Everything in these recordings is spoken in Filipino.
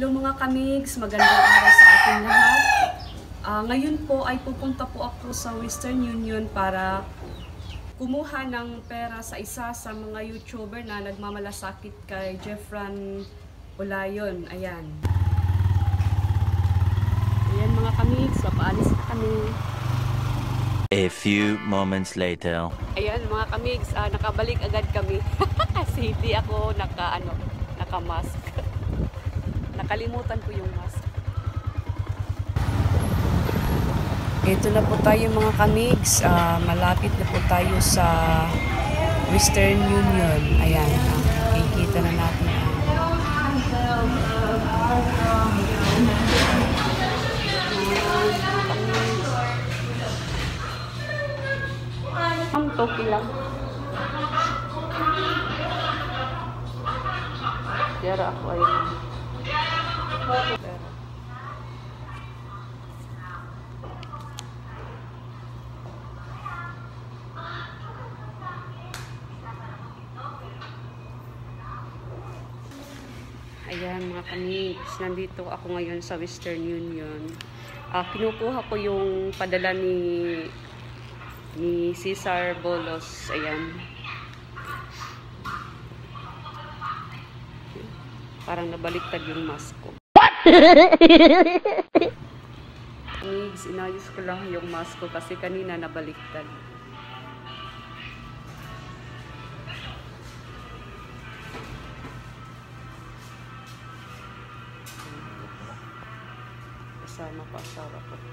Hello mga kamigs, magandang araw sa ating lahat. Ah, ngayon po ay pupunta po ako sa Western Union para kumuha ng pera sa isa sa mga YouTuber na nagmamalasakit kay Jeffran Olayon. Ayan. Ayan mga kamigs, papaalis na kami. A few moments later. Ayan mga kamigs, ah, nakabalik agad kami. Kasi hindi ako naka, ano, naka-mask. Nakalimutan ko yung mask. Ito na po tayo mga kamigs. Ah, malapit na po tayo sa Western Union. Ayan, ah, kikita na natin. Ang toki lang. Pero ako ay... Ayan mga kamigs, nandito ako ngayon sa Western Union. Ah, kinukuha ko yung padala ni ni Cesar Bolos. Ayan. Parang nabaliktad yung mask ko. Migs, inayos ko lang yung mask ko kasi kanina nabaliktad. Kasama ko asawa ko.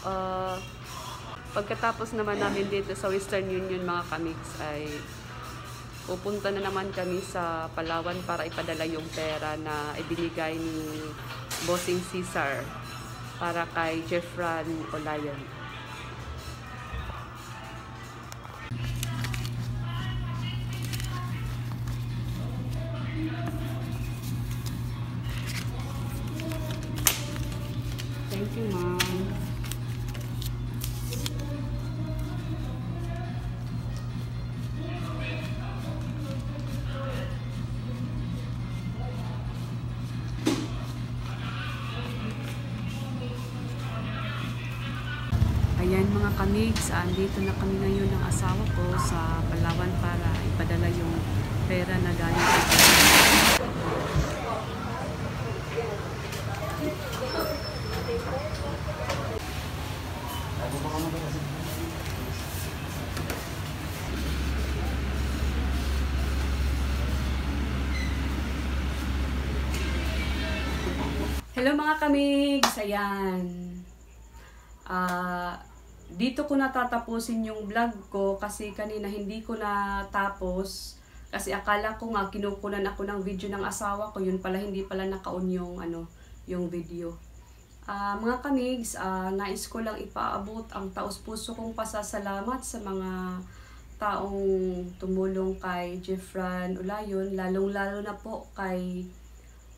Uh, pagkatapos naman namin dito sa Western Union mga kamigs ay pupunta na naman kami sa Palawan para ipadala yung pera na ibinigay ni Bossing Cesar para kay Jeffran Olayon. Ayan mga kamigs, andito na kami ngayon ng asawa ko sa Palawan para ipadala yung pera na galing kay Hello mga kamigs! Ayan. Ah, dito ko natatapusin yung vlog ko kasi kanina hindi ko natapos. Kasi akala ko nga kinukunan ako ng video ng asawa ko. Yun pala hindi pala naka-on yung ano yung video. Ah, mga kamigs, ah, nais ko lang ipaabot ang taos-puso kong pasasalamat sa mga taong tumulong kay Jeffran Ulayon, lalong-lalo na po kay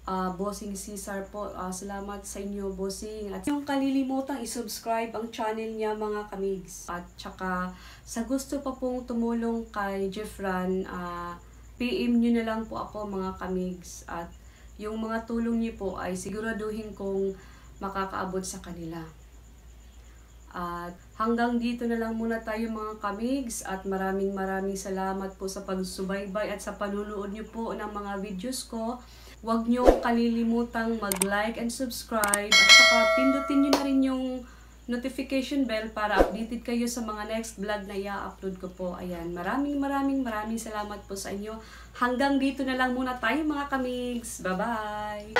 ah Bossing Cesar po. Ah, salamat sa inyo, Bossing. At yung kalilimutang i-subscribe ang channel niya, mga kamigs. At tsaka, sa gusto pa pong tumulong kay Jeffran, ah PM nyo na lang po ako, mga kamigs. At yung mga tulong niyo po ay siguraduhin kong makakaabot sa kanila. At hanggang dito na lang muna tayo mga kamigs at maraming maraming salamat po sa pagsubaybay at sa panunood niyo po ng mga videos ko. Huwag niyo kalilimutang mag-like and subscribe at saka pindutin niyo na rin yung notification bell para updated kayo sa mga next vlog na i-upload ko po. Ayan, maraming maraming maraming salamat po sa inyo. Hanggang dito na lang muna tayo mga kamigs. Bye-bye!